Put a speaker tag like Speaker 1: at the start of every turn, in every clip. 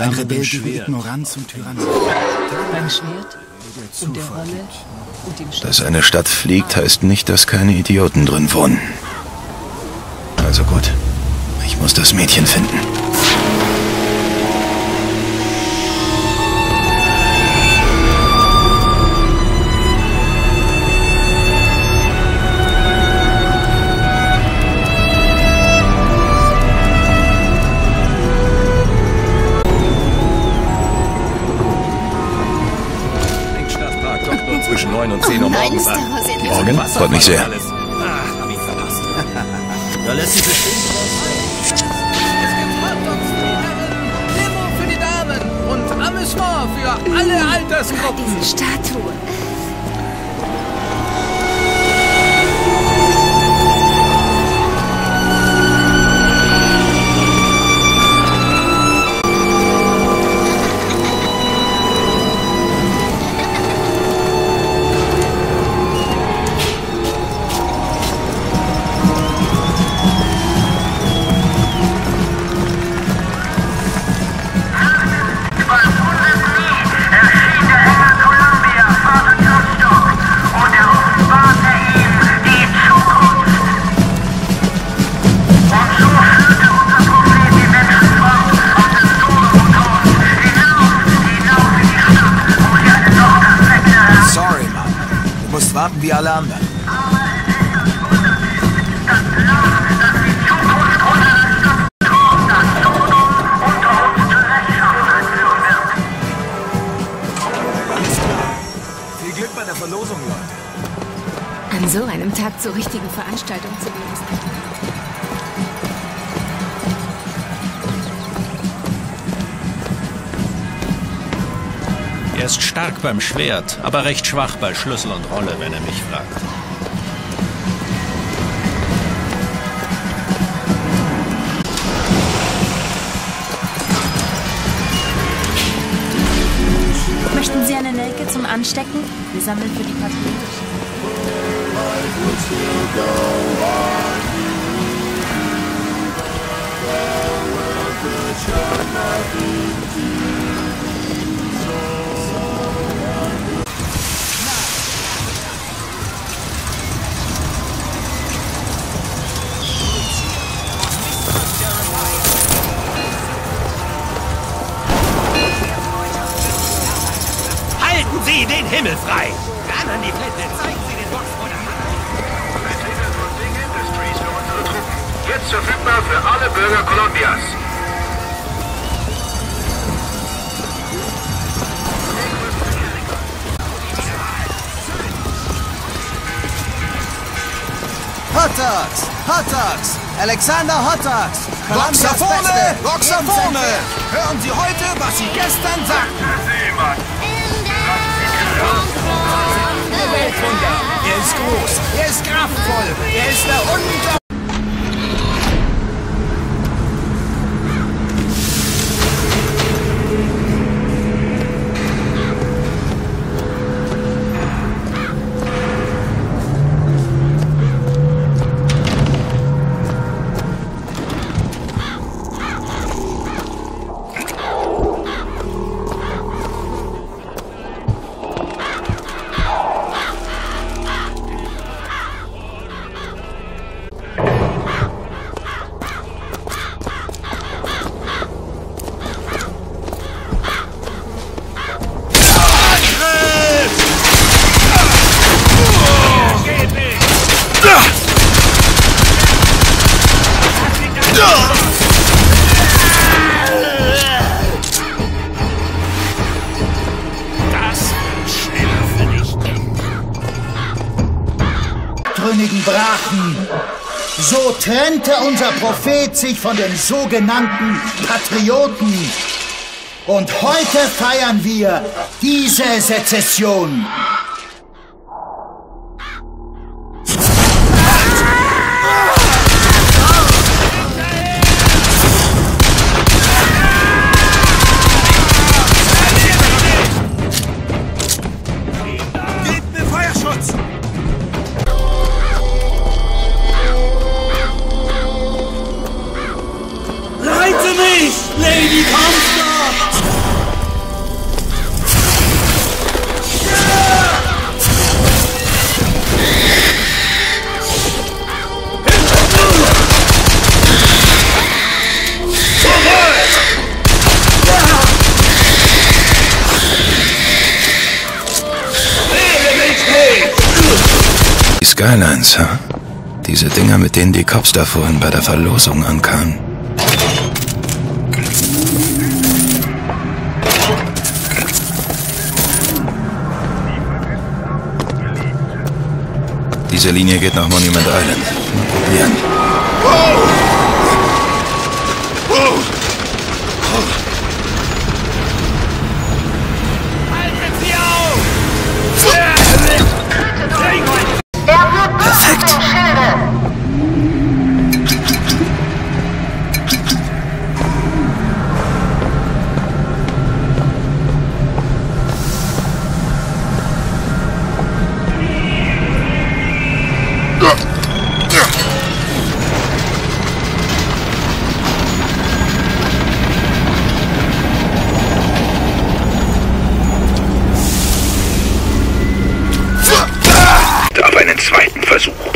Speaker 1: Ein Rebell gegen Ignoranz und Tyrannie.
Speaker 2: Beim Schwert und der Rolle und dem Stein.
Speaker 3: Dass eine Stadt fliegt, heißt nicht, dass keine Idioten drin wohnen. Also gut. Ich muss das Mädchen finden.
Speaker 4: Zwischen 9 und 10 Uhr
Speaker 5: Nein,
Speaker 4: morgens an.
Speaker 3: Morgen? Freut mich sehr.
Speaker 4: Alles. Ach, hab ich verpasst. Da lässt sich bestimmt was.
Speaker 6: Es gibt Hotdogs für die Herren, Limo für die Damen und Amüsement für alle Altersgruppen.
Speaker 5: Diese Statue. So einem Tag zur richtigen Veranstaltung zu gehen.
Speaker 4: Er ist stark beim Schwert, aber recht schwach bei Schlüssel und Rolle, wenn er mich fragt.
Speaker 7: Möchten Sie eine Nelke zum Anstecken? Wir sammeln für die Patrioten.
Speaker 4: Halten Sie den Himmel frei! Ran an die Flinte, zeigen Sie
Speaker 8: alle Bürger Kolumbias.
Speaker 1: Hot Dogs! Hot Dogs! Alexander Hot Dogs!
Speaker 6: Roxafone! Roxafone! Hören Sie heute, was Sie gestern sagten. Weltwunder. Er ist groß, er ist kraftvoll, er ist der unglaubliche...
Speaker 9: trennte unser Prophet sich von den sogenannten Patrioten. Und heute feiern wir diese Sezession.
Speaker 3: Skylines, ha? Diese Dinger, mit denen die Cops da vorhin bei der Verlosung ankamen. Diese Linie geht nach Monument Island. Mal probieren.
Speaker 10: Einen zweiten Versuch.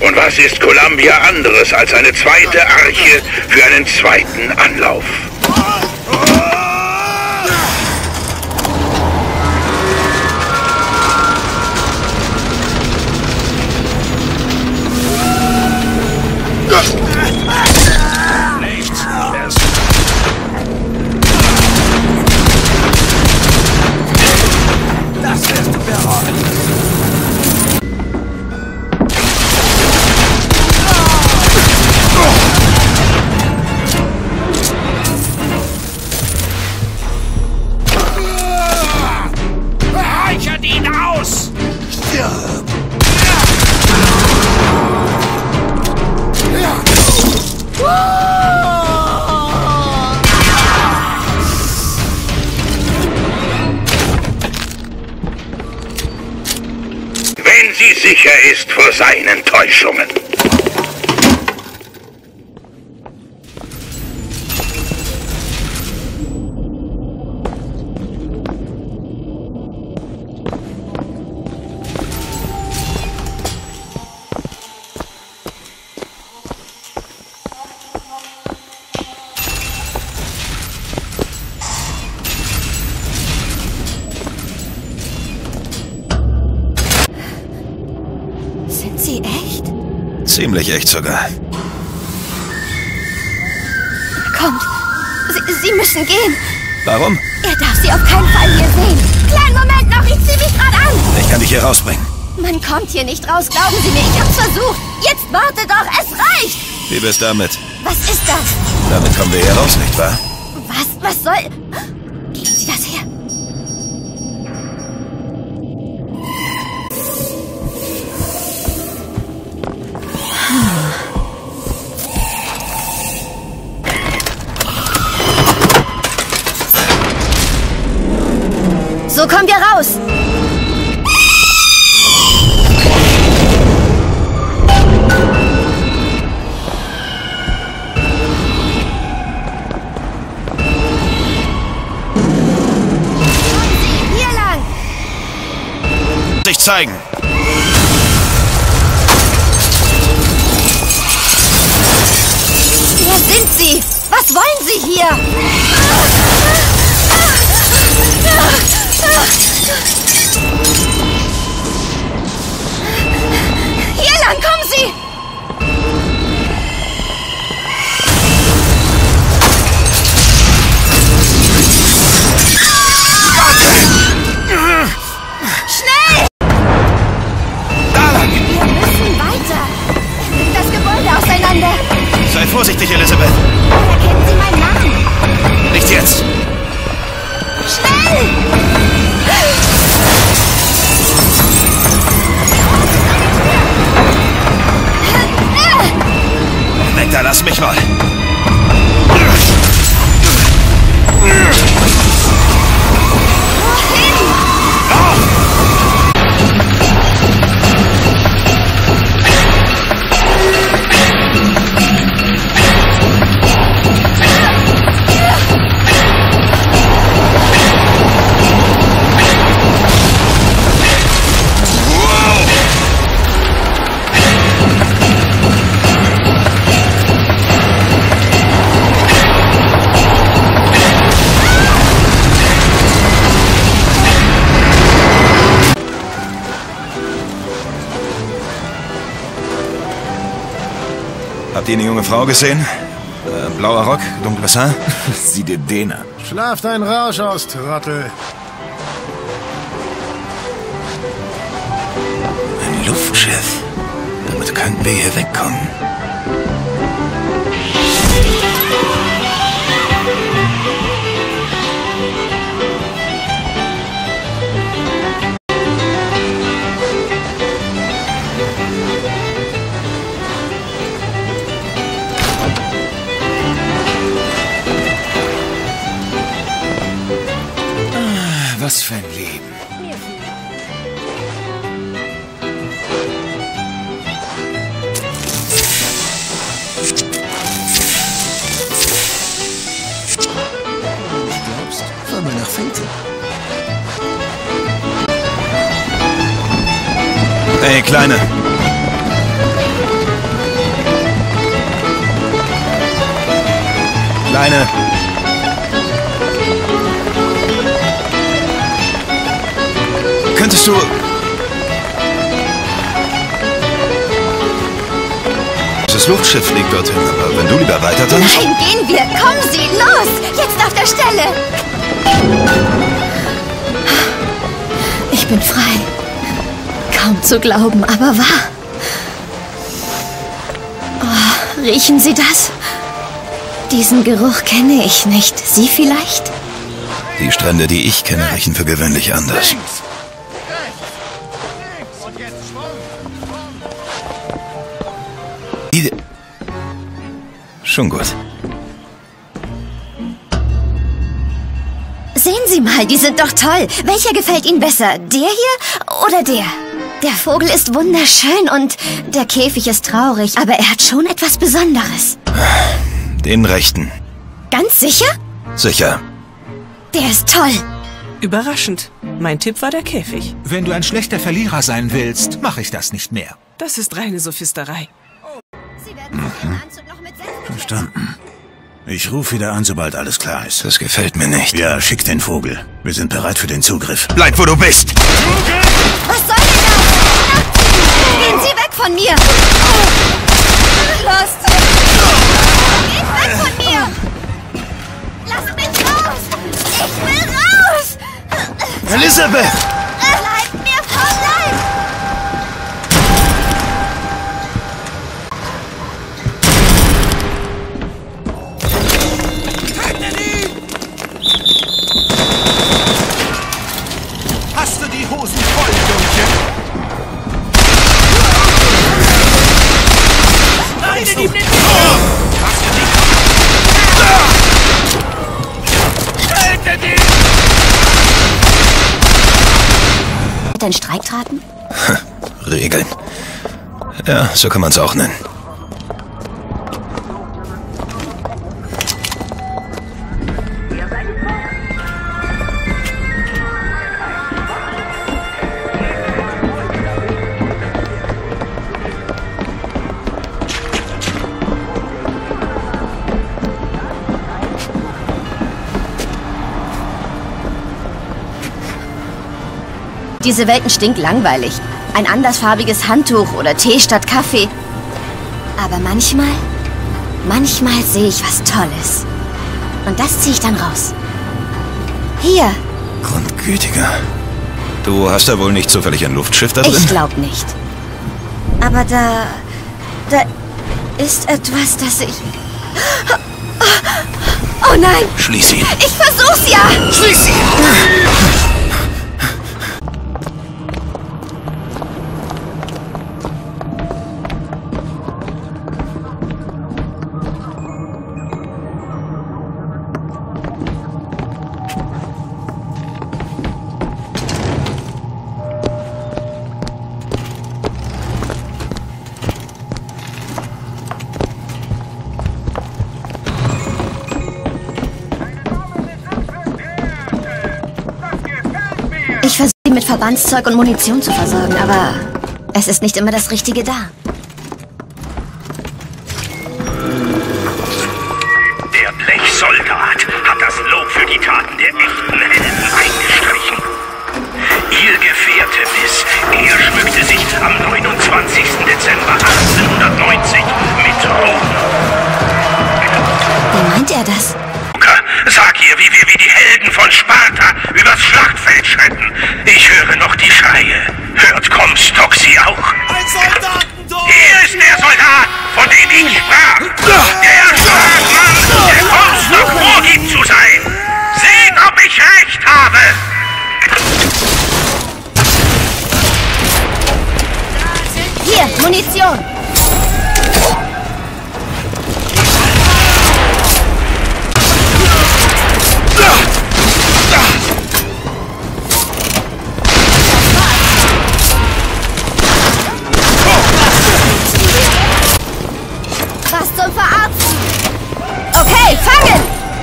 Speaker 10: Und was ist Columbia anderes als eine zweite Arche für einen zweiten Anlauf?
Speaker 11: Showman.
Speaker 3: Ziemlich echt sogar.
Speaker 11: Kommt. Sie, sie müssen gehen.
Speaker 3: Warum?
Speaker 11: Er darf sie auf keinen Fall hier sehen. Kleinen Moment noch, ich zieh mich gerade an.
Speaker 3: Ich kann dich hier rausbringen.
Speaker 11: Man kommt hier nicht raus, glauben Sie mir. Ich hab's versucht. Jetzt warte doch, es reicht.
Speaker 3: Wie wär's damit?
Speaker 11: Was ist das?
Speaker 3: Damit kommen wir hier raus, nicht wahr?
Speaker 11: Was, was soll... Geben Sie das her.
Speaker 3: Zeigen.
Speaker 11: Wer sind Sie? Was wollen Sie hier? Hier lang, kommen
Speaker 3: Habt ihr eine junge Frau gesehen? Äh, blauer Rock, dunkles Haar?
Speaker 1: Sieh dir den an.
Speaker 12: Schlaf deinen Rausch aus, Trottel.
Speaker 3: Ein Luftschiff. Damit könnten wir hier wegkommen. Ey, Kleine. Kleine. Könntest du... Das Luftschiff fliegt dorthin, aber wenn du lieber weiter tankst...
Speaker 11: Nein, gehen wir. Kommen Sie, los. Jetzt auf der Stelle. Ich bin frei. Kaum zu glauben, aber wahr. Oh, riechen Sie das? Diesen Geruch kenne ich nicht. Sie vielleicht?
Speaker 3: Die Strände, die ich kenne, riechen für gewöhnlich anders. Ide Schon gut.
Speaker 11: Sehen Sie mal, die sind doch toll. Welcher gefällt Ihnen besser? Der hier oder der? Der Vogel ist wunderschön und der Käfig ist traurig, aber er hat schon etwas Besonderes.
Speaker 3: Den rechten.
Speaker 11: Ganz sicher?
Speaker 3: Sicher.
Speaker 11: Der ist toll.
Speaker 13: Überraschend. Mein Tipp war der Käfig.
Speaker 1: Wenn du ein schlechter Verlierer sein willst, mache ich das nicht mehr.
Speaker 13: Das ist reine Sophisterei.
Speaker 12: Verstanden. Ich rufe wieder an, sobald alles klar ist.
Speaker 3: Das gefällt mir nicht.
Speaker 12: Ja, schick den Vogel. Wir sind bereit für den Zugriff.
Speaker 3: Bleib, wo du bist!
Speaker 11: Was soll denn das? Gehen Sie weg von mir! Los! Geht weg von mir! Lass mich raus! Ich will raus!
Speaker 3: Elisabeth!
Speaker 11: Bleibt mir vom
Speaker 3: Regeln. Ja, so kann man's auch nennen.
Speaker 11: Diese Welten stinkt langweilig. Ein andersfarbiges Handtuch oder Tee statt Kaffee. Aber manchmal, manchmal sehe ich was Tolles. Und das ziehe ich dann raus. Hier,
Speaker 3: Grundgütiger. Du hast da wohl nicht zufällig ein Luftschiff da drin?
Speaker 11: ich glaub nicht. Aber da, da ist etwas, das ich... Oh nein!
Speaker 3: Schließ ihn.
Speaker 11: Ich versuch's ja!
Speaker 3: Schließ ihn!
Speaker 11: Sie mit Verbandszeug und Munition zu versorgen, aber es ist nicht immer das Richtige da.
Speaker 8: Der Blechsoldat hat das Lob für die Taten der echten Helden eingestrichen. Ihr Gefährte, Miss, er schmückte sich am 29. Dezember 1890 mit Rom. Wie meint er das? Sag ihr, wie wir wie die Helden von
Speaker 11: Sparta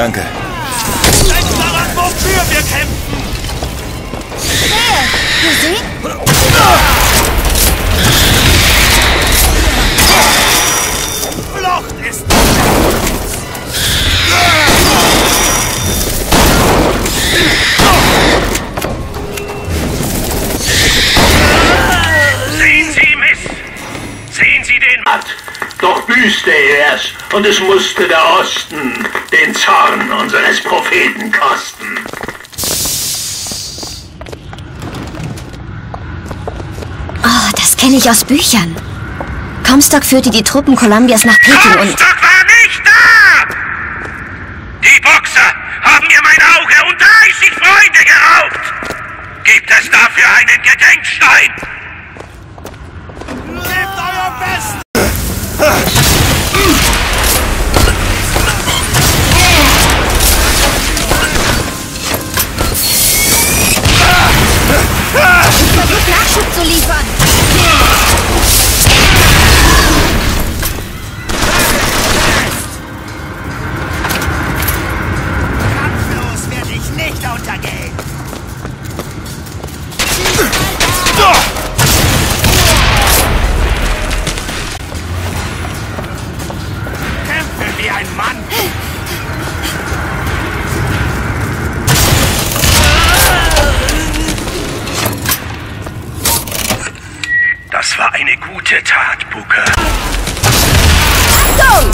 Speaker 3: Danke.
Speaker 1: Denkt daran, wofür wir kämpfen!
Speaker 11: Sehe! Du
Speaker 14: Doch büßte er's, und es musste der Osten den Zorn unseres Propheten kosten.
Speaker 11: Oh, das kenne ich aus Büchern. Comstock führte die Truppen Kolumbias nach Peking und...
Speaker 8: Comstock war nicht da! Die Boxer haben mir mein Auge und 30 Freunde geraubt! Gibt es dafür einen Gedenkstein?
Speaker 1: Gebt euer Bestes!
Speaker 8: war eine gute Tat, Booker.
Speaker 11: Achtung!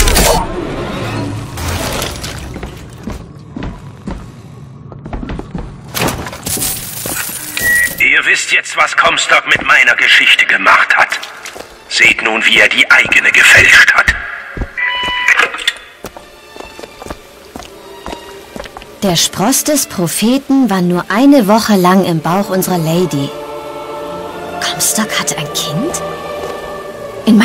Speaker 8: Ihr wisst jetzt, was Comstock mit meiner Geschichte gemacht hat. Seht nun, wie er die eigene gefälscht hat.
Speaker 11: Der Spross des Propheten war nur eine Woche lang im Bauch unserer Lady. Comstock hatte ein Kind? In